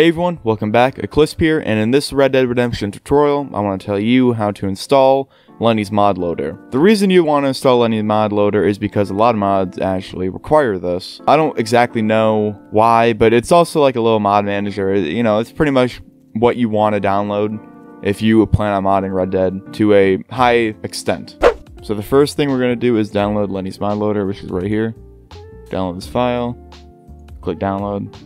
Hey everyone, welcome back, Eclipse here, and in this Red Dead Redemption tutorial, I want to tell you how to install Lenny's Mod Loader. The reason you want to install Lenny's Mod Loader is because a lot of mods actually require this. I don't exactly know why, but it's also like a little mod manager. You know, it's pretty much what you want to download if you plan on modding Red Dead to a high extent. So the first thing we're going to do is download Lenny's Mod Loader, which is right here. Download this file, click download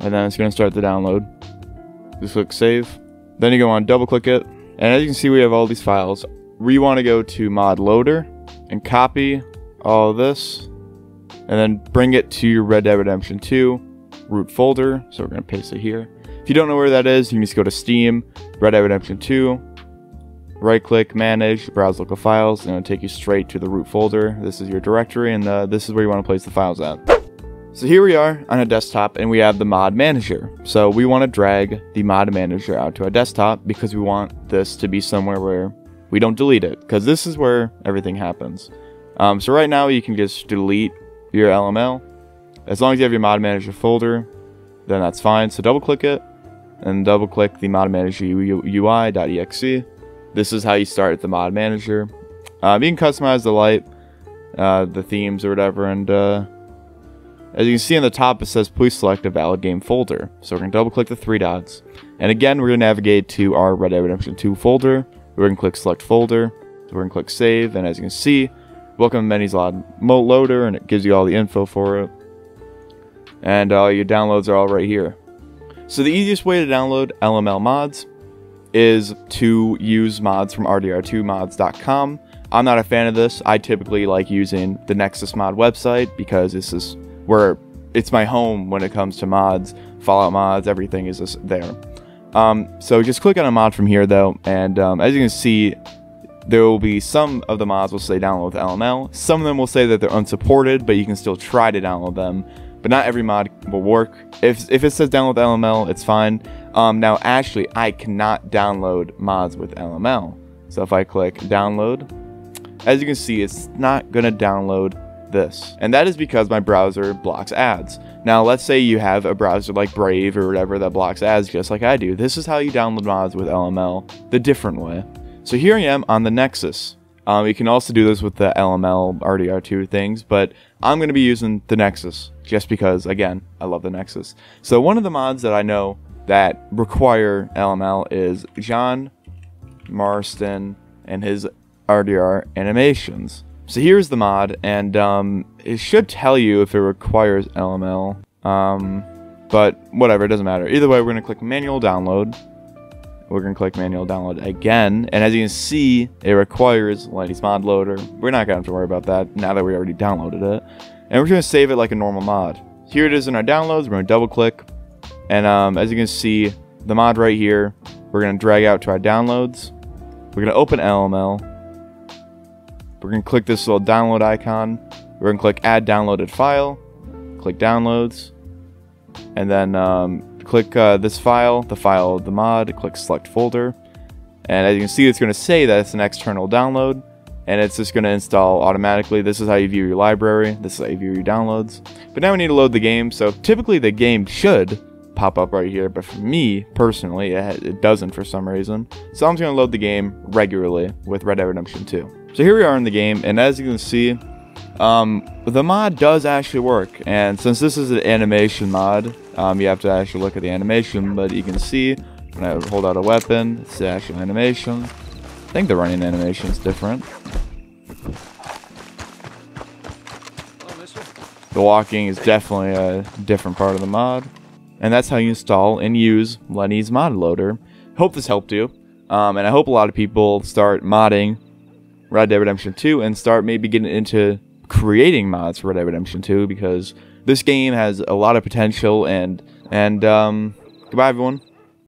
and then it's going to start the download. Just click save. Then you go on, double click it, and as you can see, we have all these files. We want to go to mod loader and copy all this, and then bring it to your Red Dead Redemption 2 root folder. So we're going to paste it here. If you don't know where that is, you can just go to Steam, Red Dead Redemption 2, right click, manage, browse local files, and it'll take you straight to the root folder. This is your directory, and uh, this is where you want to place the files at. So here we are on a desktop and we have the mod manager. So we want to drag the mod manager out to our desktop because we want this to be somewhere where we don't delete it because this is where everything happens. Um, so right now you can just delete your LML. As long as you have your mod manager folder, then that's fine. So double click it and double click the mod manager UI.exe. This is how you start the mod manager. Um, you can customize the light, uh, the themes or whatever, and uh, as you can see on the top, it says please select a valid game folder. So we're going to double click the three dots. And again, we're going to navigate to our Red Dead Redemption 2 folder. We're going to click select folder. So we're going to click save. And as you can see, welcome to Lenny's Mod Loader, and it gives you all the info for it. And uh, your downloads are all right here. So the easiest way to download LML mods is to use mods from rdr2mods.com. I'm not a fan of this. I typically like using the Nexus mod website because this is where it's my home when it comes to mods, Fallout mods, everything is just there. Um, so just click on a mod from here though, and um, as you can see, there will be some of the mods will say download with LML. Some of them will say that they're unsupported, but you can still try to download them. But not every mod will work. If, if it says download LML, it's fine. Um, now, actually, I cannot download mods with LML. So if I click download, as you can see, it's not going to download this. And that is because my browser blocks ads. Now, let's say you have a browser like Brave or whatever that blocks ads just like I do. This is how you download mods with LML the different way. So here I am on the Nexus. Um, you can also do this with the LML RDR2 things, but I'm going to be using the Nexus just because, again, I love the Nexus. So one of the mods that I know that require LML is John Marston and his RDR animations. So here's the mod, and um, it should tell you if it requires LML. Um, but whatever, it doesn't matter. Either way, we're going to click manual download. We're going to click manual download again. And as you can see, it requires Lenny's mod loader. We're not going to have to worry about that now that we already downloaded it. And we're going to save it like a normal mod. Here it is in our downloads. We're going to double click. And um, as you can see, the mod right here, we're going to drag out to our downloads. We're going to open LML. We're going to click this little download icon. We're going to click add downloaded file. Click downloads. And then um, click uh, this file, the file of the mod. Click select folder. And as you can see, it's going to say that it's an external download. And it's just going to install automatically. This is how you view your library. This is how you view your downloads. But now we need to load the game. So typically the game should pop up right here. But for me, personally, it, doesn't for some reason. So I'm just going to load the game regularly with Red Dead Redemption 2. So here we are in the game, and as you can see, um, the mod does actually work. And since this is an animation mod, um, you have to actually look at the animation, but you can see when I hold out a weapon, it's the actual animation. I think the running animation is different. The walking is definitely a different part of the mod. And that's how you install and use Lenny's mod loader. Hope this helped you. Um, and I hope a lot of people start modding Red Dead Redemption 2 and start maybe getting into creating mods for Red Dead Redemption 2 because this game has a lot of potential and and um, goodbye everyone.